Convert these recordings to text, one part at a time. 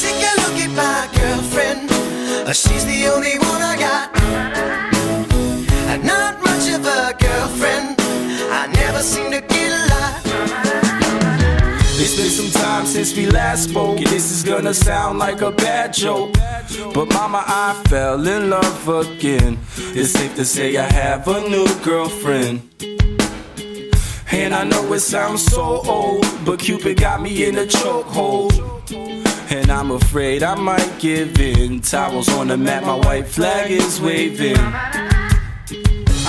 Take a look at my girlfriend. Uh, She's the only one I got. Uh, Not much of a girlfriend. I never seem to get a lot. It's been some time since we last spoke. and This is gonna sound like a bad joke. But mama, I fell in love again. It's safe to say I have a new girlfriend. And I know it sounds so old, but Cupid got me in a chokehold. And I'm afraid I might give in. Towels on the mat, my white flag is waving.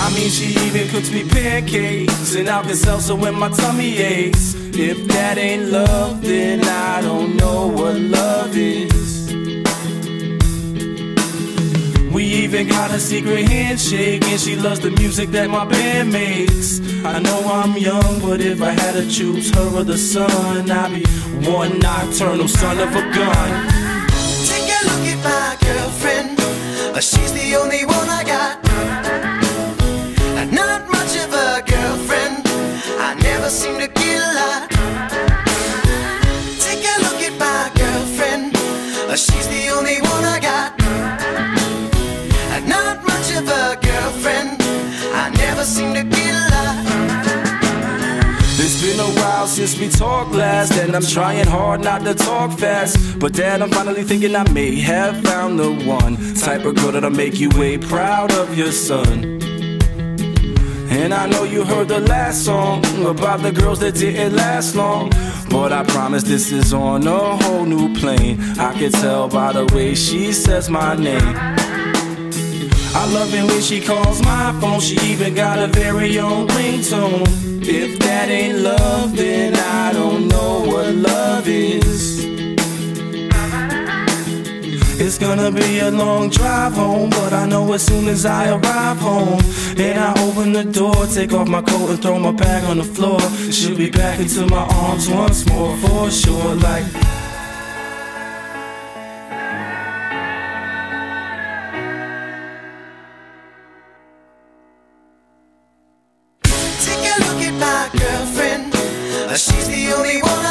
I mean, she even cooks me pancakes and Alka-Seltzer when my tummy aches. If that ain't love, then I don't know what love is. Even got a secret handshake, and she loves the music that my band makes. I know I'm young, but if I had to choose her or the sun, I'd be one nocturnal son of a gun. Take a look at my girlfriend. Uh, She's the only girlfriend. I never seem to get. It's been a while since we talked last, and I'm trying hard not to talk fast. But dad, I'm finally thinking I may have found the one type of girl that'll make you way proud of your son. And I know you heard the last song about the girls that didn't last long. But I promise this is on a whole new plane. I can tell by the way she says my name. I love it when she calls my phone. She even got a very own ringtone. If that ain't love, then I don't know what love is. It's gonna be a long drive home, but I know as soon as I arrive home and I open the door, take off my coat and throw my bag on the floor, she'll be back into my arms once more for sure. Like my girlfriend. Uh, She's the only one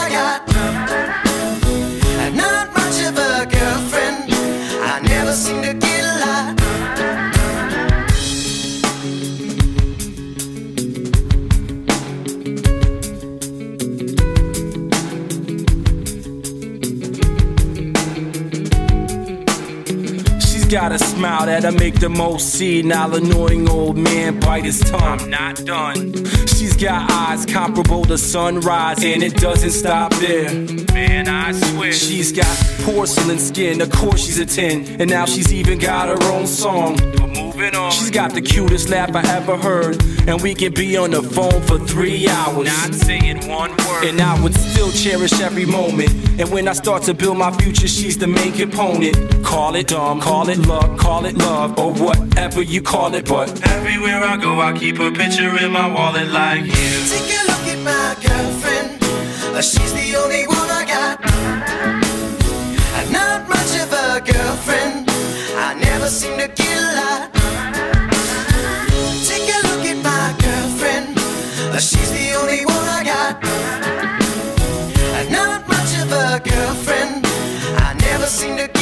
got a smile that'll make the most senile, annoying old man bite his tongue. I'm not done. She's got eyes comparable to sunrise, and it doesn't stop there. Man, I swear. She's got porcelain skin, of course she's a 10, and now she's even got her own song. But moving on. She's got the cutest laugh I ever heard, and we can be on the phone for three hours. Not saying one word. And I would still cherish every moment. And when I start to build my future, she's the main component. Call it dumb, call it luck, call it love, or whatever you call it. But everywhere I go, I keep a picture in my wallet like you. Take a look at my girlfriend, uh, she's the only one I got. I'm not much of a girlfriend, I never seem to get a lot. Take a look at my girlfriend, uh, she's the only one I got. I'm not much of a girlfriend, I never seem to